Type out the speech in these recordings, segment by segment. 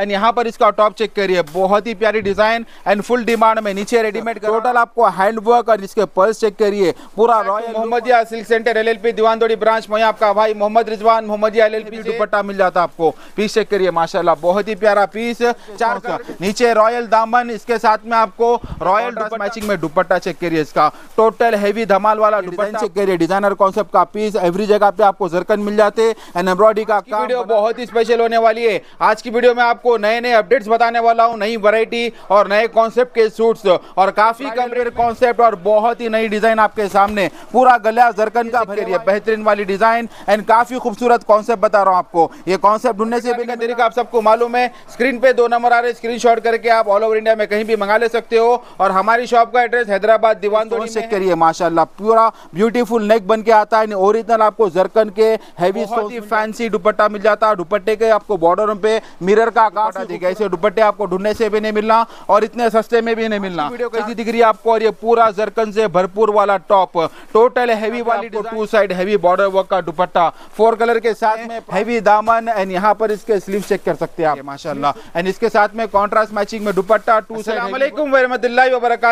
And यहाँ पर इसका टॉप चेक करिए। बहुत ही प्यारी डिज़ाइन एंड फुल डिमांड में नीचे रेडीमेड टोटल आपको हैंड वर्क और इसके पर्स चेक करिए। पूरा royal Mohammadiya silk centre L L P Diwandodi branch में आपका भाई मोहम्मद रिजवान मोहम्मदिया एलएलपी दुपट्टा मिल जाता आपको। पीस चेक करिए माशाला बहुत ही प्यारा पीस चार नीचे रॉयल दामन इसके साथ में आपको रॉयल मैचिंग में दुपट्टा चेक करिए इसका। टोटल हैवी धमाल वाला डिज़ाइन चेक करिए डिज़ाइनर कॉन्सेप्ट का पीस एवरी जगह पे आपको जरकन मिल जाते एंड एम्ब्रॉयडरी का वीडियो बहुत ही स्पेशल होने वाली है। आज की वीडियो में आपको नए नए अपडेट्स बताने वाला हूँ नई वैरायटी और नए कॉन्सेप्ट के सूट्स और काफ़ी कम कॉन्सेप्ट और बहुत ही नई डिज़ाइन आपके सामने। पूरा गला जरकन का भरिए बेहतरीन वाली डिज़ाइन एंड काफ़ी खूबसूरत कॉन्सेप्ट बता रहा हूँ आपको। ये कॉन्सेप्ट ढूँढने से बिना तरीका आप सबको मालूम है स्क्रीन पे दो नंबर आ रहे स्क्रीन करके आप ऑल ओवर इंडिया में कहीं भी मंगा ले सकते हो। और हमारी शॉप का एड्रेस हैदराबाद दीवान चेक करिए माशाल्लाह। पूरा ब्यूटीफुल नेक बन के आता है ओरिजिनल आपको जरकन के हैवी फैंसी दुपट्टा मिल जाता है दुपट्टे के आपको बॉर्डर पे मिरर का आकार देगा ऐसे दुपट्टे आपको ढूँढने से भी नहीं मिलना और इतने सस्ते में भी नहीं मिलना। वीडियो कैसी दिख रही है आपको और ये पूरा जरकन से भरपूर वाला टॉप। टोटल हैवी वाली two side heavy border work का दुपट्टा। फोर कलर के साथ में हैवी दामन एंड यहाँ पर इसके स्लीव चेक कर सकते हैं आप। माशाल्लाह। एंड इसके साथ में कॉन्ट्रास्ट मैचिंग में दुपट्टा टू साइड वरहमतुल्लाहि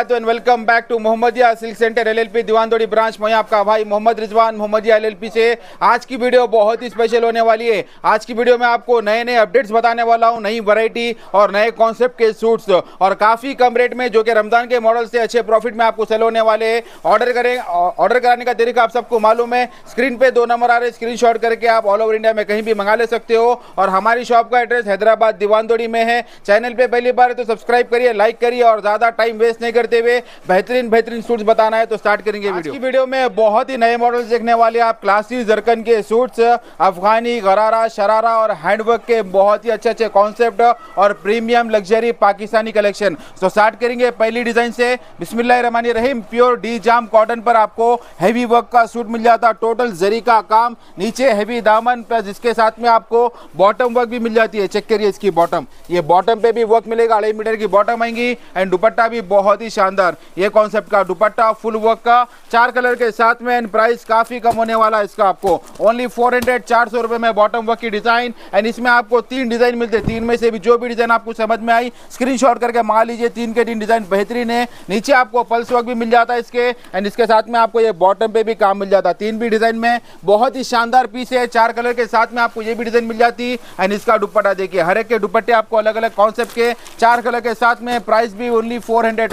and welcome back to Mohammadiya silk centre LLP Diwandodi branch में आपका भाई मोहम्मद रिजवान मोहम्मदिया एलएलपी से। आज की वीडियो बहुत ही स्पेशल होने वाली है। आज की वीडियो में आपको नए नए अपडेट्स बताने वाला हूँ नई वैरायटी और नए कॉन्सेप्ट के सूट्स और काफ़ी कम रेट में जो कि रमज़ान के मॉडल से अच्छे प्रॉफिट में आपको सेल होने वाले ऑर्डर करें ऑर्डर कराने का तरीका आप सबको मालूम है। स्क्रीन पे दो नंबर आ रहे स्क्रीन करके आप ऑल ओवर इंडिया में कहीं भी मंगा ले सकते हो। और हमारी शॉप का एड्रेस हैदराबाद दीवानदोड़ी में है। चैनल पर पहली बार तो सब्सक्राइब करिए लाइक करिए और ज़्यादा टाइम वेस्ट नहीं करते हुए बेहतरीन बेहतरीन सूट्स बताना है तो स्टार्ट करेंगे वीडियो की वीडियो में बहुत ही नए मॉडल्स देखने वाले आप। क्लासी जरकन के सूट्स अफगानी गरारा शरारा और हैंडवर्क के बहुत ही अच्छे अच्छे कॉन्सेप्ट और प्रीमियम लग्जरी पाकिस्तानी कलेक्शन तो स्टार्ट करेंगे पहली डिज़ाइन से। बिस्मिल्लाह रहीम प्योर डी जाम कॉटन पर आपको हैवी वर्क का सूट मिल जाता। टोटल जरी का काम, नीचे हैवी दामन प्लस इसके साथ में आपको बॉटम वर्क भी मिल जाती है। चेक करिए इसकी बॉटम ये बॉटम पे भी वर्क मिलेगा, अढ़ाई मीटर की बॉटम आएँगी एंड दुपट्टा भी बहुत ही शानदार। ये कॉन्सेप्ट का दुपट्टा फुल वर्क का। चार कलर के साथ में एंड प्राइस काफ़ी कम होने वाला है इसका आपको। ओनली फोर हंड्रेड चार सौ रुपए में बॉटम वर्क की डिज़ाइन एंड इसमें आपको तीन डिज़ाइन मिलते, तीन में से भी जो भी डिज़ाइन आपको समझ में आई स्क्रीन करके मंगा लीजिए। तीन के तीन डिज़ाइन बेहतरीन है। नीचे आपको पल्स वर्क भी मिल जाता है इसके। एंड इसके साथ में आपको ये बॉटम पे भी काम मिल जाता है। तीन भी डिज़ाइन में बहुत ही शानदार पीस है। चार कलर के साथ में आपको ये भी डिज़ाइन मिल जाती। है एंड इसका दुपट्टा देखिए, हर एक के दुपट्टे आपको अलग अलग कॉन्सेप्ट के। चार कलर के साथ में प्राइस भी ओनली फोर हंड्रेड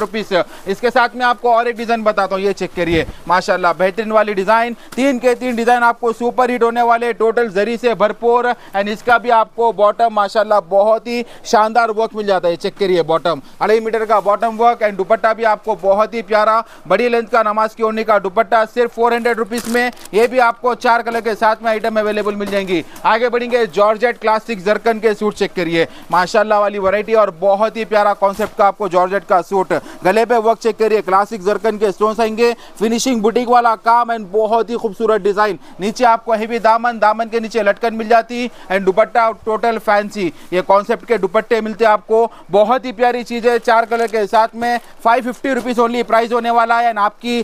इसके साथ में आपको और एक डिज़ाइन बताता हूँ, ये चेक करिए। माशाला बेहतरीन वाली डिज़ाइन तीन के तीन डिज़ाइन आपको सुपर हिट होने वाले। टोटल जरी से भरपूर। एंड इसका भी आपको बॉटम माशाला बहुत ही शानदार वर्क मिल जाता है चेक करिए बॉटम अढ़ाई मीटर का बॉटम वर्क एंड दुपट्टा भी आपको बहुत ही प्यारा, बड़ी लेंथ का नमाज़ की ओढ़ने का दुपट्टा, सिर्फ़ फोर हंड्रेड में। ये भी आपको चार कलर के साथ में आइटम अवेलेबल मिल जाएँगी। आगे बढ़ेंगे जॉर्जेट क्लासिक जरकन के सूट चेक करिए माशाल्लाह वाली वैरायटी और बहुत ही प्यारा कॉन्सेप्ट का आपको जॉर्जेट का सूट गले पे वर्क चेक करिए क्लासिक जरकन के स्टोन आएँगे। फिनिशिंग बुटीक वाला काम एंड बहुत ही खूबसूरत डिज़ाइन नीचे आपको हेवी दामन दामन के नीचे लटकन मिल जाती। एंड दुपट्टा टोटल फैंसी ये कॉन्सेप्ट के दुपट्टे मिलते हैं आपको। बहुत ही प्यारी चीज़ है चार कलर के साथ में five fifty rupees only price होने वाला है। एंड आपकी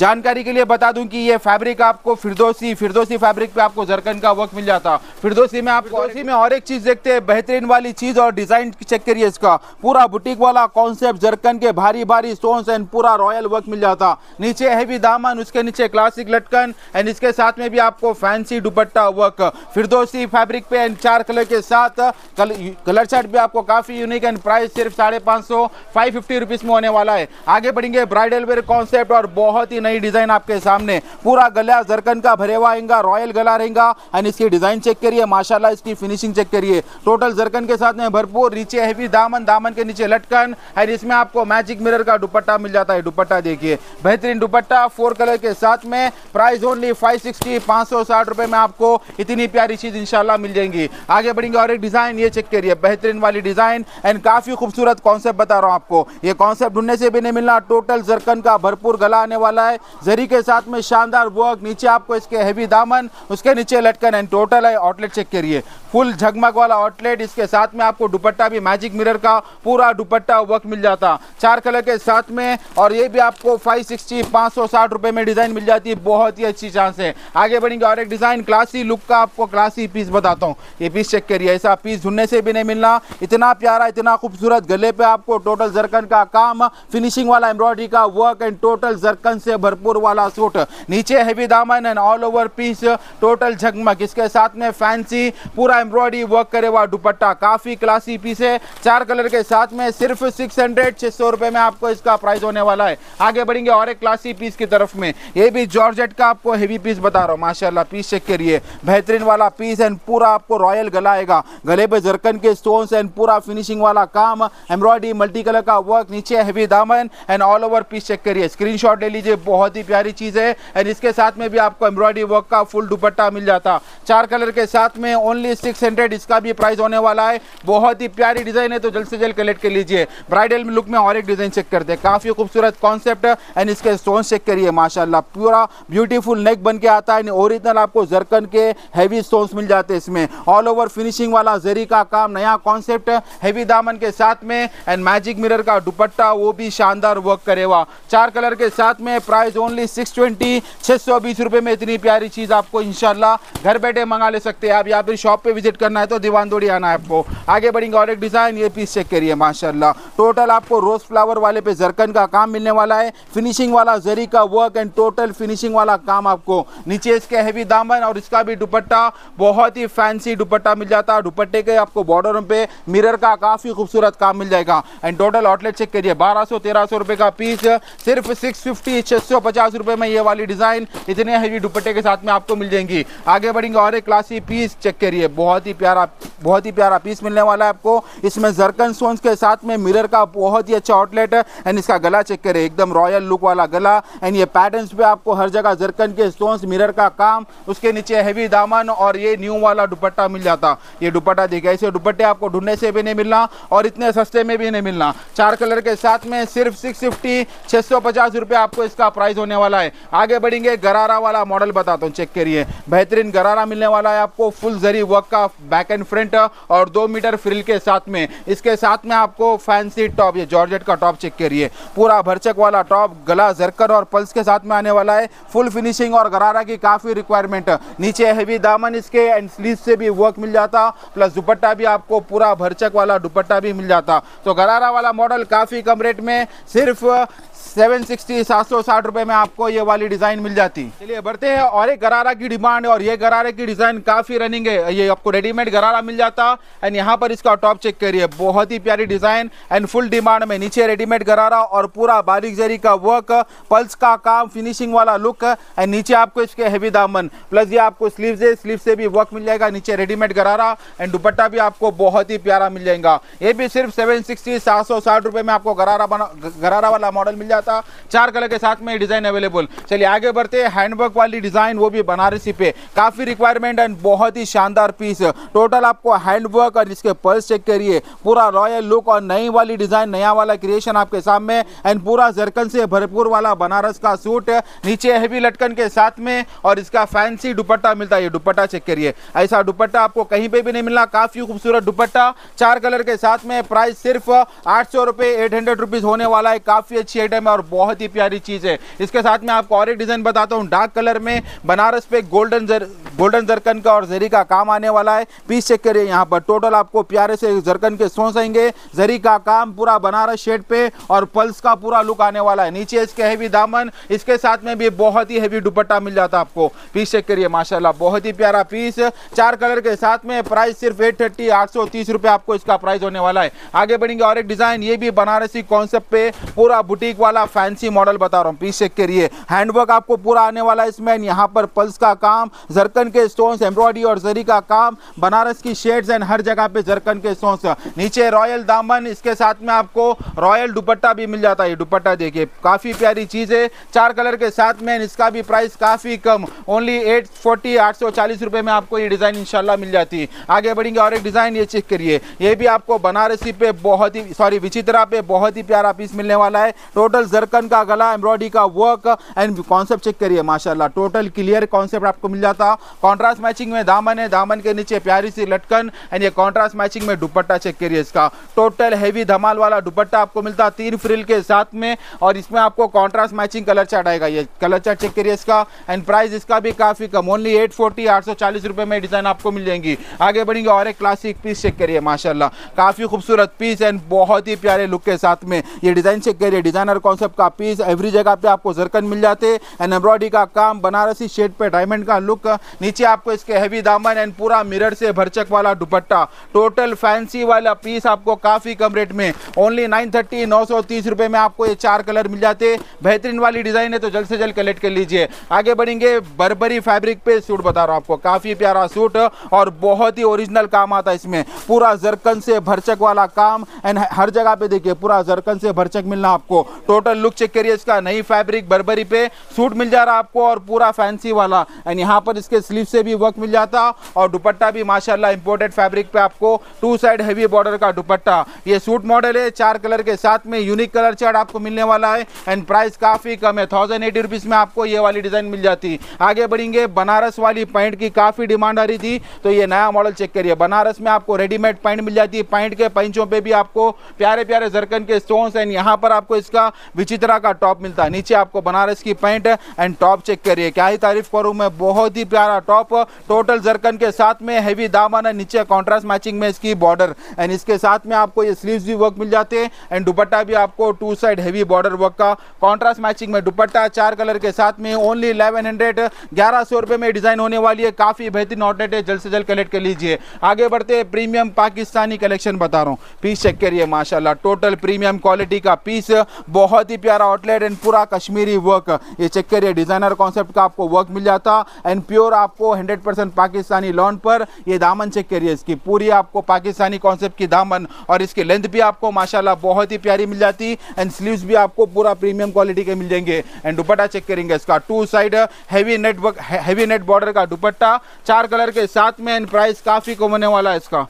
जानकारी के लिए बता दूँ कि ये फैब्रिक आपको फिरदोसी फिरदोसी फैब्रिक पे आपको जरकन का वर्क मिल जाता। फिरदोसी में आपको फिरदोसी में और एक चीज़ देखते हैं बेहतरीन वाली चीज़ और डिज़ाइन चेक करिए इसका। पूरा बुटीक वाला कॉन्सेप्ट जरकन के भारी भारी स्टोन्स एंड पूरा रॉयल वर्क मिल जाता। नीचे हैवी दामन उसके नीचे क्लासिक लटकन एंड इसके साथ में भी आपको फैंसी दुपट्टा वर्क फिरदोसी फैब्रिक पे एंड चार कलर के साथ कलर चार्ट भी आपको काफ़ी यूनिक एंड प्राइस सिर्फ़ साढ़े पाँच सौ फाइव फिफ्टी रुपीज़ में होने वाला है। आगे बढ़ेंगे ब्राइडल वेयर कॉन्सेप्ट और बहुत ही नई डिज़ाइन आपके सामने। पूरा गला जरकन का भरे हुआ आएगा रॉयल गला रहेगा। एंड इसकी डिज़ाइन चेक करिए, माशाल्लाह इसकी फिनिशिंग चेक करिए। टोटल जरकन के साथ में भरपूर, नीचे हैवी दामन दामन के नीचे लटकन। एंड इसमें आपको मैजिक मिरर का दुपट्टा मिल जाता है, दुपट्टा देखिए। बेहतरीन दुपट्टा फोर कलर के साथ में। प्राइस ओनली फाइव सिक्सटी में आपको इतनी प्यारी चीज़, इंशाल्लाह मिल जाएँगी। आगे बढ़ेंगे और एक डिज़ाइन ये चेक करिए बेहतरीन वाली डिज़ाइन एंड काफ़ी खूबसूरत कॉन्सेप्ट बता रहा हूँ आपको। ये कॉन्सेप्ट ढूँढने से भी नहीं मिलना टोटल जरकन का भरपूर गला आने वाला है। जरी के साथ में शानदार वर्क नीचे आपको इसके हैवी दामन, उसके नीचे लटकन एंड टोटल है आउटलेट चेक करिए फुल झगमग वाला आउटलेट इसके साथ में आपको दुपट्टा भी मैजिक मिरर का पूरा दुपट्टा वर्क मिल जाता। चार कलर के साथ में, और ये भी आपको फाइव सिक्सटी पाँच सौ साठ रुपए में डिज़ाइन मिल जाती है बहुत ही अच्छी चांस है। आगे बढ़ेंगे और एक डिज़ाइन क्लासी लुक का आपको क्लासी पीस बताता हूँ। ये पीस चेक करिए ऐसा पीस ढूँढने से भी नहीं मिलना। इतना प्यारा, इतना खूबसूरत गले पे आपको टोटल जरकन का काम फिनिशिंग वाला एम्ब्रॉयडरी का वर्क एंड टोटल जरकन से भरपूर वाला सूट नीचे हैवी दामन and all over piece total झगमग। इसके साथ में फैंसी पूरा एम्ब्रॉयडरी वर्क करे हुआ दुपट्टा। काफ़ी क्लासी पीस है। चार कलर के साथ में सिर्फ़ सिक्स हंड्रेड छह सौ रुपए में आपको इसका प्राइस होने वाला है। आगे बढ़ेंगे और एक क्लासी पीस की तरफ़ में। ये भी जॉर्जेट का आपको हेवी पीस बता रहा हूँ। माशाल्लाह पीस चेक करिए बेहतरीन वाला पीस एंड पूरा आपको रॉयल गला आएगा गले पे जरकन के स्टोन्स एंड पूरा फिनिशिंग वाला काम एम्ब्रॉयडरी मल्टी कलर का वर्क नीचे हैवी दामन and all over piece check करिए। स्क्रीनशॉट ले लीजिए, बहुत ही प्यारी चीज़ है। एंड इसके साथ में भी आपको एम्ब्रॉयडरी वर्क का फुल दुपट्टा मिल जाता। चार कलर के साथ में ओनली सिक्स हंड्रेड इसका भी प्राइस होने वाला है। बहुत ही प्यारी डिज़ाइन है तो जल्द से जल्द कलेक्ट कर लीजिए। ब्राइडल लुक में और एक डिज़ाइन चेक करते हैं। काफ़ी खूबसूरत कॉन्सेप्ट एंड इसके स्टोन चेक करिए, माशाल्लाह। पूरा ब्यूटीफुल नेक बन के आता है। ओरिजिनल आपको जरकन के हैवी स्टोन्स मिल जाते हैं इसमें। ऑल ओवर फिनिशिंग वाला जरी का काम नया कॉन्सेप्ट हैवी दामन के साथ में एंड मैजिक मिरर का दुपट्टा, वो भी शानदार वर्क करेगा। चार कलर के साथ में प्राइस ओनली सिक्स ट्वेंटी छह सौ बीस में इतनी प्यारी चीज़ आपको इंशाल्लाह घर बैठे मंगा ले सकते हैं। आप या फिर शॉप पे विज़िट करना है तो दीवान दौड़ी आना है आपको। आगे बढ़ेंगे और एक डिज़ाइन ये पीस चेक करिए, माशाल्लाह। टोटल आपको रोज फ्लावर वाले पे जरकन का काम मिलने वाला है। फिनिशिंग वाला जरी का वर्क एंड टोटल फिनिशिंग वाला काम आपको। नीचे इसके हैवी दामन और इसका भी दुपट्टा, बहुत ही फैंसी दुपट्टा मिल जाता है। दुपट्टे के आपको बॉर्डर पे मिरर का काफ़ी खूबसूरत काम मिल जाएगा। एंड टोटल आउटलेट चेक करिए, बारह सौ, तेरह सौ रुपए का पीस सिर्फ़ सिक्स फिफ्टी छह सौ पचास रुपए में ये वाली डिज़ाइन इतने हैवी दुपट्टे के साथ में आपको मिल जाएँगी। आगे बढ़ेंगे और एक क्लासी पीस चेक करिए। बहुत ही प्यारा, बहुत ही प्यारा पीस मिलने वाला है आपको। इसमें जरकन स्टोन्स के साथ में मिरर का बहुत ही अच्छा आउटलेट है। एंड इसका गला चेक करें एकदम रॉयल लुक वाला गला। एंड ये पैटर्न पे आपको हर जगह जरकन के स्टोन्स मिरर का काम, उसके नीचे हैवी दामन और ये न्यू वाला दुपट्टा मिल जाता। ये दुपट्टा देखिए, ऐसे दुपट्टे आपको ढूँढने से भी नहीं मिलना और इतने सस्ते में भी नहीं मिलना। चार कलर के साथ में सिर्फ़ सिक्स फिफ्टी छह सौ पचास रुपये आपको इसका प्राइस होने वाला है। आगे बढ़ेंगे, गरारा वाला मॉडल बताता हूँ चेक करिए। बेहतरीन गरारा मिलने वाला है आपको फुल जरी वर्क का बैक एंड फ्रंट और दो मीटर फ्रिल के साथ में। इसके साथ में आपको फैंसी टॉप ये जॉर्जेट का टॉप चेक करिए। पूरा भरचक वाला टॉप गला जरकर और पल्स के साथ में आने वाला है। फुल फिनिशिंग और गरारा की काफ़ी रिक्वायरमेंट नीचे हैवी दामन इसके एंड स्लीव से भी वर्क मिल जाता। प्लस दुपट्टा भी आपको पूरा भरचक वाला दुपट्टा भी मिल जाता। तो गरारा वाला मॉडल काफ़ी कम रेट में सिर्फ़ सेवन सिक्सटी, सात सौ साठ रुपए में आपको ये वाली डिज़ाइन मिल जाती। चलिए, बढ़ते हैं। और एक गरारा की डिमांड, और ये गरारे की डिज़ाइन काफ़ी रनिंग है। ये आपको रेडीमेड गरारा मिल जाता। एंड यहाँ पर इसका टॉप चेक करिए। बहुत ही प्यारी डिज़ाइन एंड फुल डिमांड में नीचे रेडीमेड गरारा और पूरा बारीक जरी का वर्क पल्स का काम फिनिशिंग वाला लुक एंड नीचे आपको इसके हैवी दामन। प्लस ये आपको स्लीव से स्लीव से भी वर्क मिल जाएगा, नीचे रेडीमेड गरारा एंड दुपट्टा भी आपको बहुत ही प्यारा मिल जाएगा। ये भी सिर्फ़ सेवन सिक्सटी, सात सौ साठ में आपको गरारा बना, गरारा वाला मॉडल मिल जाता। चार कलर के साथ में डिज़ाइन अवेलेबल चलिए, आगे बढ़ते हैं। हैंडवर्क वाली डिज़ाइन वो भी बनारसी पे। काफ़ी रिक्वायरमेंट एंड बहुत ही शानदार पीस टोटल आपको हैंडवर्क और इसके पर्स चेक करिए। पूरा रॉयल लुक और नई वाली डिज़ाइन नया वाला क्रिएशन आपके सामने। एंड पूरा जरकन से भरपूर वाला बनारस का सूट नीचे हैवी लटकन के साथ में और इसका फैंसी दुपट्टा मिलता है। दुपट्टा चेक करिए। ऐसा दुपट्टा आपको कहीं पे भी नहीं मिलना। काफ़ी खूबसूरत दुपट्टा। चार कलर के साथ में प्राइस सिर्फ़ आठ सौ रुपए एट हंड्रेड रुपीज़ होने वाला है। काफ़ी अच्छी आइटम है और बहुत ही प्यारी चीज़ है। इसके साथ में आपको और एक डिज़ाइन बताता हूँ। डार्क कलर में बनारस पे गोल्डन जर गोल्डन जरकन का और जरी का काम आने वाला है। पीस चेक करिए यहाँ पर। टोटल आपको प्यारे से जरकन के सोच आएँगे। जरी का काम पूरा बनारस शेड पे और पल्स का पूरा लुक आने वाला है। नीचे इसके हैवी दामन, इसके साथ में भी बहुत ही हैवी दुपट्टा मिल जाता है आपको। पीस चेक करिए, माशाल्लाह, बहुत ही प्यारा पीस चार कलर के साथ में प्राइस सिर्फ़ एट थर्टी आठ आपको इसका प्राइस होने वाला है। आगे बढ़ेंगे और एक डिज़ाइन ये भी बनारसी कॉन्सेप्ट पे पूरा बुटीक वाला फैंसी मॉडल बता रहा हूँ पीस चेक करिए हैंडवर्क आपको पूरा आने वाला है इसमें। यहाँ पर पल्स का काम जरकन के स्टोन्स एम्ब्रॉयडरी और जरी का काम बनारस की शेड्स एंड हर जगह पे जरकन के स्टोन्स नीचे रॉयल दामन, इसके साथ में आपको रॉयल दुपट्टा भी मिल जाता है। दुपट्टा देखिए, काफ़ी प्यारी चीज़ है। चार कलर के साथ में इसका भी प्राइस काफ़ी कम। ओनली एट फोर्टी आठ सौ चालीस रुपए में आपको ये डिज़ाइन इंशाल्लाह मिल जाती है। आगे बढ़ेंगे और एक डिज़ाइन ये चेक करिए। ये भी आपको बनारसी पे बहुत ही सॉरी विचित्रा पे बहुत ही प्यारा पीस मिलने वाला है। टोटल जरकन का गला, एम्ब्रॉयडरी का वर्क एंड कॉन्सेप्ट चेक करिए, माशाल्लाह। टोटल क्लियर कॉन्सेप्ट आपको मिल जाता। कॉन्ट्रास्ट मैचिंग में दामन है, दामन के नीचे प्यारी सी लटकन एंड ये कॉन्ट्रास्ट मैचिंग में दुपट्टा चेक करिए इसका। टोटल हैवी धमाल वाला दुपट्टा आपको मिलता तीन फ्रिल के साथ में, और इसमें आपको कॉन्ट्रास्ट मैचिंग कलर चार्ट आएगा। ये कलर चार्ट चेक करिए इसका एंड प्राइस इसका भी काफ़ी कम। ओनली एट फोर्टी आठ सौ चालीस में डिज़ाइन आपको मिल जाएँगी। आगे बढ़ेंगे, और एक क्लासिक पीस चेक करिए, माशाल्लाह। काफ़ी खूबसूरत पीस एंड बहुत ही प्यारे लुक के साथ में ये डिज़ाइन चेक करिए। डिज़ाइनर कॉन्सेप्ट का पीस एवरी जगह पे आपको जरकन मिल जाते एंड एम्ब्रॉयडरी का काम, बनारसी शेड पे डायमंड का लुक नीचे आपको इसके हैवी दामन एंड पूरा मिरर से भरचक वाला दुपट्टा. टोटल फैंसी वाला पीस आपको काफ़ी कम रेट में. ओनली नाइन थर्टी नौ सौ तीस रुपए में आपको ये चार कलर मिल जाते. बेहतरीन वाली डिज़ाइन है तो जल्द से जल्द कलेक्ट कर लीजिए. आगे बढ़ेंगे, बर्बरी फैब्रिक पे सूट बता रहा हूँ आपको. काफ़ी प्यारा सूट और बहुत ही ओरिजिनल काम आता है इसमें. पूरा जरकन से भरचक वाला काम एंड हर जगह पे देखिए, पूरा जरकन से भरचक मिलना आपको. टोटल लुक चेक करिए इसका नई फैब्रिक बर्बरी पे सूट मिल जा रहा आपको और पूरा फैंसी वाला। एंड यहाँ पर इसके स्लीव से भी वर्क मिल जाता और दुपट्टा भी माशाल्लाह इंपोर्टेड फैब्रिक पे आपको टू साइड हैवी बॉर्डर का दुपट्टा। ये सूट मॉडल है, चार कलर के साथ में यूनिक कलर चार्ट आपको मिलने वाला है। एंड प्राइस काफ़ी कम है थाउज़ेंड में आपको ये वाली डिज़ाइन मिल जाती। आगे बढ़ेंगे, बनारस वाली पैंट की काफ़ी डिमांड आ रही थी तो ये नया मॉडल चेक करिए। बनारस में आपको रेडीमेड पैंट मिल जाती है पैंट के पंचों पर भी आपको प्यारे प्यारे जरकन के स्टोन्स एंड यहाँ पर आपको इसका विचित्रा का टॉप मिलता है। नीचे आपको बनारस की पैंट एंड टॉप चेक करिए। क्या ही तारीफ़ करूँ मैं? बहुत ही प्यारा टॉप। टोटल जरकन के साथ में हैवी दामन है। नीचे कॉन्ट्रास्ट मैचिंग में इसकी बॉर्डर एंड इसके साथ में आपको ये स्लीव्स भी वर्क मिल जाते हैं। एंड दुपट्टा भी आपको two side heavy border work का। कॉन्ट्रास्ट मैचिंग में दुपट्टा चार कलर के साथ में ओनली इलेवन हंड्रेड ग्यारह सौ रुपए में डिज़ाइन होने वाली है। काफ़ी बेहतरीन आउटलेट है। जल्द से जल्द कलेक्ट कर लीजिए। आगे बढ़ते हैं। प्रीमियम पाकिस्तानी कलेक्शन बता रहा हूँ। पीस चेक करिए, माशाल्लाह। टोटल प्रीमियम क्वालिटी का पीस बहुत ही प्यारा आउटलेट एंड पूरा कश्मीरी वर्क ये चेक करिए डिज़ाइनर कॉन्सेप्ट का आपको वर्क मिल जाता। एंड प्योर आपको 100% पाकिस्तानी लॉन पर ये दामन चेक करिए। इसकी पूरी आपको पाकिस्तानी कॉन्सेप्ट की दामन और इसकी लेंथ भी आपको, माशाल्लाह, बहुत ही प्यारी मिल जाती। एंड स्लीव्स भी आपको पूरा प्रीमियम क्वालिटी के मिल जाएँगे। एंड दुपट्टा चेक करेंगे इसका two side heavy net heavy net border का दुपट्टा। चार कलर के साथ में एंड प्राइस काफ़ी कम होने वाला है इसका।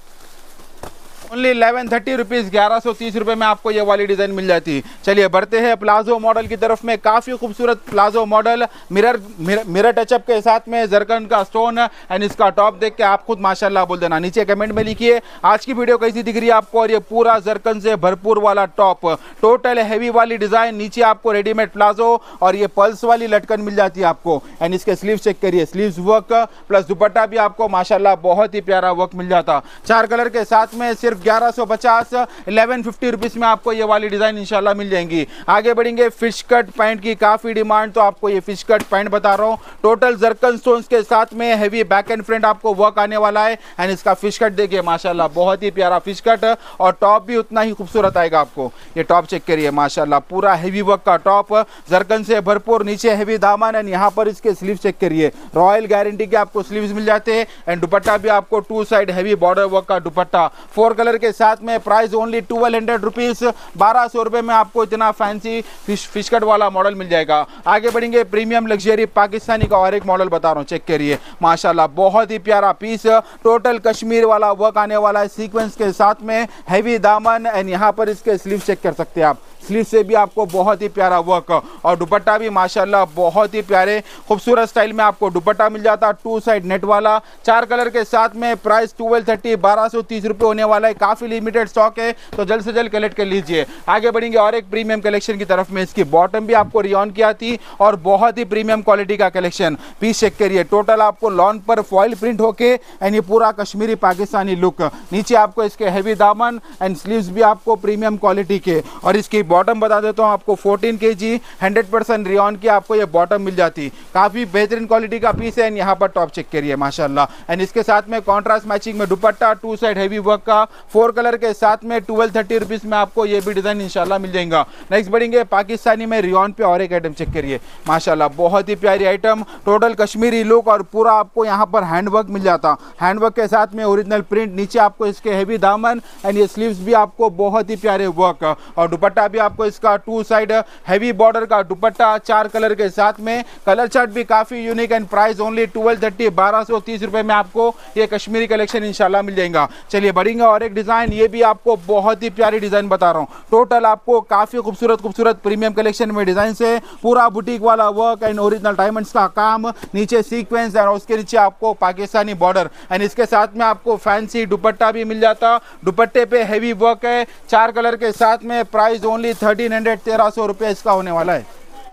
ओनली इलेवन थर्टी रुपीज़ ग्यारह सौ तीस रुपये में आपको ये वाली डिज़ाइन मिल जाती। है चलिए, बढ़ते हैं प्लाजो मॉडल की तरफ़ में। काफ़ी खूबसूरत palazzo model mirror mirror touch up के साथ में जरकन का स्टोन एंड इसका टॉप देख के आप खुद माशाल्लाह बोल देना। नीचे कमेंट में लिखिए, आज की वीडियो कैसी दिख रही है आपको? और ये पूरा जरकन से भरपूर वाला टॉप टोटल हैवी वाली डिज़ाइन नीचे आपको रेडीमेड प्लाजो और ये पल्स वाली लटकन मिल जाती है आपको। एंड इसके स्लीव चेक करिए। स्लीव वर्क प्लस दुपट्टा भी आपको माशाला बहुत ही प्यारा वर्क मिल जाता। चार कलर के साथ में सिर्फ़ ग्यारह सौ पचास इलेवन फिफ्टी रुपीज़ में आपको ये वाली डिज़ाइन इंशाल्लाह मिल जाएँगी। आगे बढ़ेंगे फ़िश कट पैंट की काफ़ी डिमांड तो आपको ये फ़िश कट पैंट बता रहा हूँ। टोटल जर्कन स्टोन्स के साथ में हैवी बैक एंड फ्रंट आपको वर्क आने वाला है। एंड इसका फ़िश कट देखिए, माशाल्लाह, बहुत ही प्यारा फ़िश कट और टॉप भी उतना ही खूबसूरत आएगा आपको। ये टॉप चेक करिए, माशाल्लाह, पूरा हैवी वर्क का टॉप जर्कन से भरपूर नीचे हैवी दामन एंड यहाँ पर इसके स्लीव चेक करिए। रॉयल गारंटी के आपको स्लीव्स मिल जाते हैं। एंड दुपट्टा भी आपको two side heavy border work का दुपट्टा। फोर कलर के साथ में price only twelve hundred rupees बारह सौ रुपए में आपको इतना फैंसी फ़िश फिशकट वाला मॉडल मिल जाएगा। आगे बढ़ेंगे प्रीमियम लग्जरी पाकिस्तानी का और एक मॉडल बता रहा हूँ चेक करिए। माशाल्लाह, बहुत ही प्यारा पीस टोटल कश्मीर वाला वर्क आने वाला है सीक्वेंस के साथ में हैवी दामन एंड यहाँ पर इसके स्लीव चेक कर सकते हैं आप। स्लीव से भी आपको बहुत ही प्यारा वर्क और दुपट्टा भी, माशाल्लाह, बहुत ही प्यारे, खूबसूरत स्टाइल में आपको दुपट्टा मिल जाता टू साइड नेट वाला। चार कलर के साथ में प्राइस ट्वेल्व थर्टी बारह सौ तीस रुपये होने वाला है। काफ़ी लिमिटेड स्टॉक है तो जल्द से जल्द कलेक्ट कर लीजिए। आगे बढ़ेंगे और एक प्रीमियम कलेक्शन की तरफ़ में इसकी बॉटम भी आपको रियॉन की आती और बहुत ही प्रीमियम क्वालिटी का कलेक्शन पीस चेक करिए। टोटल आपको लॉन पर फॉइल प्रिंट होके एंड ये पूरा कश्मीरी पाकिस्तानी लुक नीचे आपको इसके हैवी दामन एंड स्लीव्स भी आपको प्रीमियम क्वालिटी के। और इसकी बॉटम बता देता हूँ आपको 14 के जी हंड्रेड परसेंट रियॉन की आपको ये बॉटम मिल जाती। काफ़ी बेहतरीन क्वालिटी का पीस है एंड यहाँ पर टॉप चेक करिए, माशाल्लाह। एंड इसके साथ में कॉन्ट्रास्ट मैचिंग में दुपट्टा टू साइड हैवी वर्क का फोर कलर के साथ में ट्वेल्व थर्टी रुपीज़ में आपको ये भी डिज़ाइन इंशाल्लाह मिल जाएगा। नेक्स्ट बढ़ेंगे पाकिस्तानी में रियॉन पे और एक आइटम चेक करिए। माशाला बहुत ही प्यारी आइटम टोटल कश्मीरी लुक और पूरा आपको यहाँ पर हैंडवर्क मिल जाता। हैंडवर्क के साथ में ओरिजिनल प्रिंट नीचे आपको इसके हैवी दामन एंड ये स्लीव्स भी आपको बहुत ही प्यारे वर्क और दुपट्टा भी आपको इसका टू साइड हैवी बॉर्डर का दुपट्टा चार कलर के साथ में कलर चार्ट भी काफ़ी unique and price only twelve thirty बारह सौ तीस रुपए में आपको ये कश्मीरी कलेक्शन इंशाल्लाह मिल जाएगा। चलिए बढ़ेंगे और एक डिज़ाइन ये भी आपको बहुत ही प्यारी डिज़ाइन बता रहा हूँ। टोटल आपको काफ़ी खूबसूरत खूबसूरत प्रीमियम कलेक्शन में डिज़ाइन से पूरा बुटीक वाला वर्क एंड ओरिजिनल डायमंड्स का काम, नीचे सीक्वेंस और उसके नीचे आपको पाकिस्तानी बॉर्डर एंड इसके साथ में आपको फैंसी दुपट्टा भी मिल जाता। दुपट्टे पे हैवी वर्क है, चार कलर के साथ में प्राइस ओनली थर्टीन हंड्रेड तेरह सौ रुपये इसका होने वाला है।